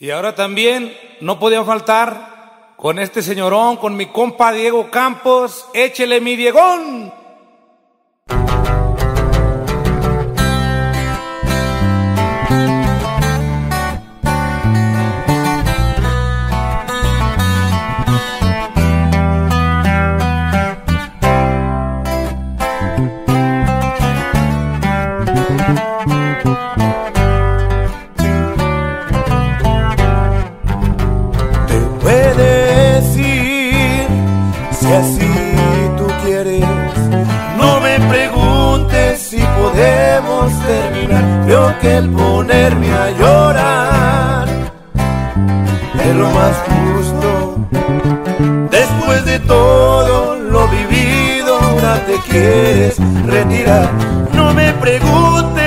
Y ahora también no podía faltar con este señorón, con mi compa Diego Campos. Échele mi Diegón. Me preguntes si podemos terminar. Creo que el ponerme a llorar es lo más justo. Después de todo lo vivido, ahora te quieres retirar. No me preguntes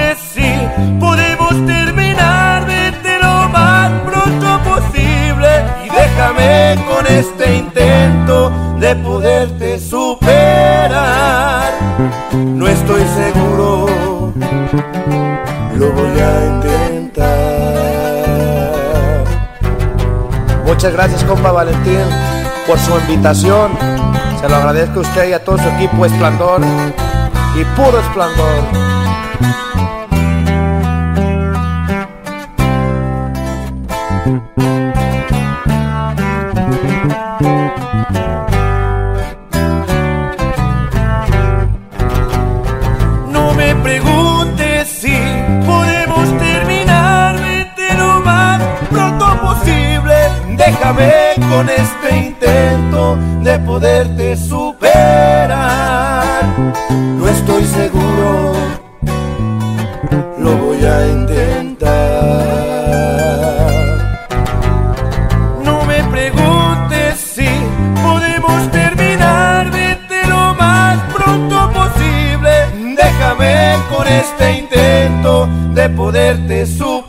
de poderte superar. No estoy seguro, lo voy a intentar. Muchas gracias, compa Valentín, por su invitación. Se lo agradezco a usted y a todo su equipo Esplendor y puro esplendor. Déjame con este intento de poderte superar. No estoy seguro, lo voy a intentar. No me preguntes si podemos terminar, vete lo más pronto posible. Déjame con este intento de poderte superar.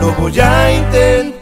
Lo voy a intentar.